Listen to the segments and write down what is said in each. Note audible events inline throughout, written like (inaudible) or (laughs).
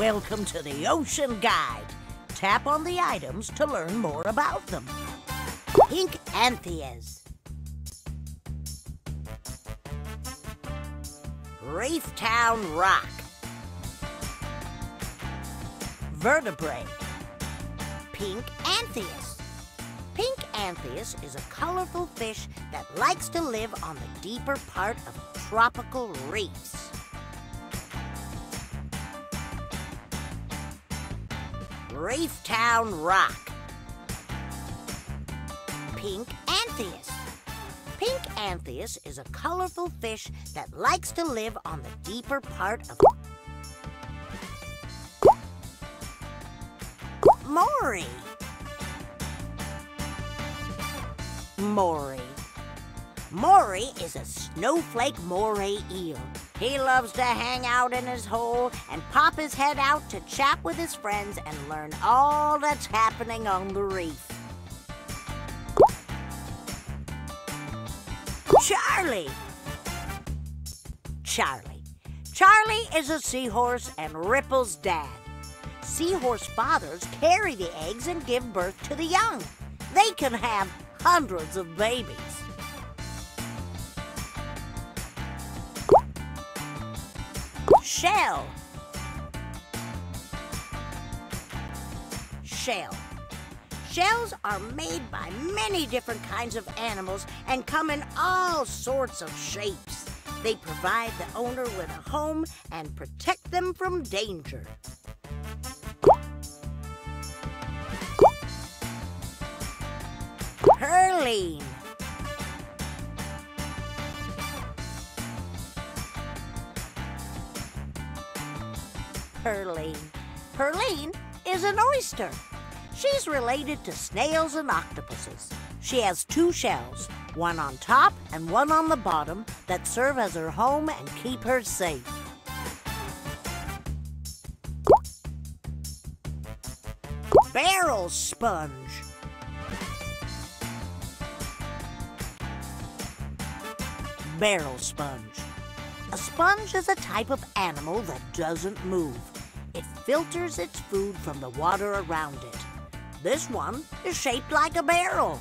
Welcome to the Ocean Guide. Tap on the items to learn more about them. Pink Anthias. Reef Town Rock. Vertebrae. Pink Anthias. Pink Anthias is a colorful fish that likes to live on the deeper part of tropical reefs. Reef Town Rock. Pink Anthias. Pink Anthias is a colorful fish that likes to live on the deeper part of Moray. Moray. Moray is a snowflake moray eel. He loves to hang out in his hole and pop his head out to chat with his friends and learn all that's happening on the reef. Charlie. Charlie. Charlie is a seahorse and Ripple's dad. Seahorse fathers carry the eggs and give birth to the young. They can have hundreds of babies. Shell. Shell. Shells are made by many different kinds of animals and come in all sorts of shapes. They provide the owner with a home and protect them from danger. Herline. Herline. Herline is an oyster. She's related to snails and octopuses. She has two shells, one on top and one on the bottom, that serve as her home and keep her safe. Barrel sponge. Barrel sponge. Sponge is a type of animal that doesn't move. It filters its food from the water around it. This one is shaped like a barrel.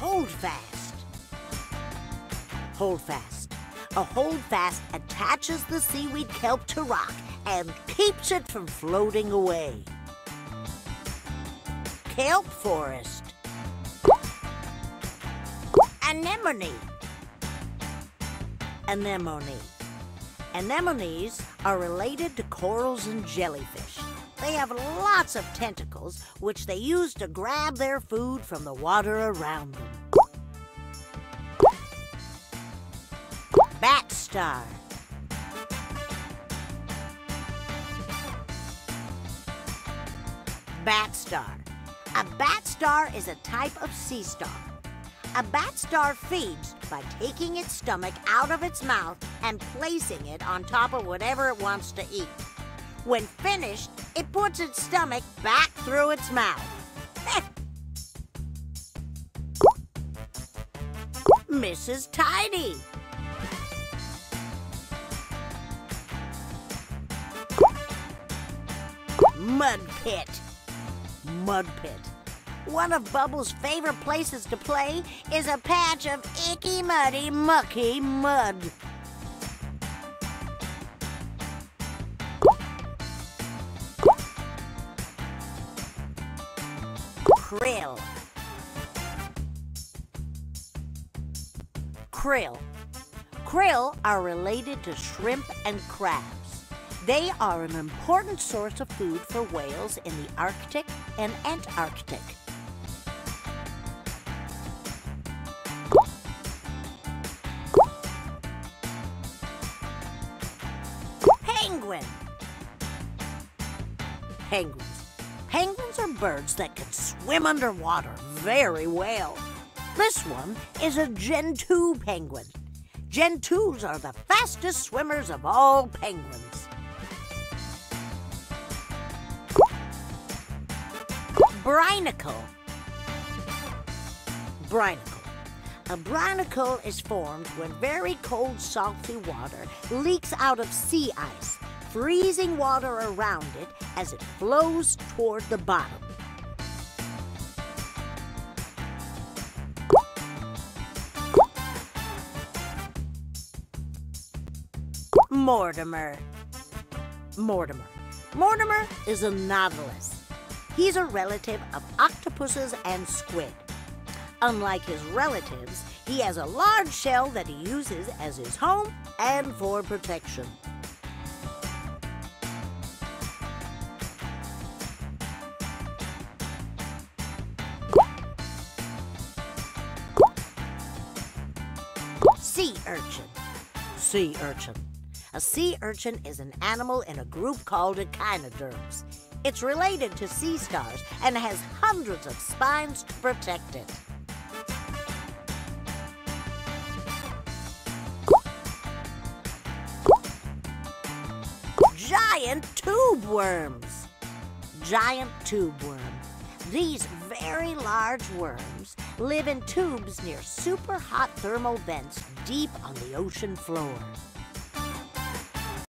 Hold fast. Hold fast. A holdfast attaches the seaweed kelp to rock and keeps it from floating away. Kelp forest. Anemone. Anemone. Anemones are related to corals and jellyfish. They have lots of tentacles, which they use to grab their food from the water around them. Star. Bat star. A bat star is a type of sea star. A bat star feeds by taking its stomach out of its mouth and placing it on top of whatever it wants to eat. When finished, it puts its stomach back through its mouth. (laughs) Mrs. Tidy. Mud pit. Mud pit. One of Bubbles' favorite places to play is a patch of icky, muddy, mucky mud. Krill. Krill. Krill are related to shrimp and crabs. They are an important source of food for whales in the Arctic and Antarctic. Penguin. Penguins. Penguins are birds that can swim underwater very well. This one is a Gentoo penguin. Gentoos are the fastest swimmers of all penguins. Brinacle. Brinacle. A brinacle is formed when very cold, salty water leaks out of sea ice, freezing water around it as it flows toward the bottom. Mortimer. Mortimer. Mortimer is a nautilus. He's a relative of octopuses and squid. Unlike his relatives, he has a large shell that he uses as his home and for protection. Sea urchin. Sea urchin. A sea urchin is an animal in a group called echinoderms. It's related to sea stars and has hundreds of spines to protect it. Giant tube worms. Giant tube worm. These very large worms live in tubes near super hot thermal vents deep on the ocean floor.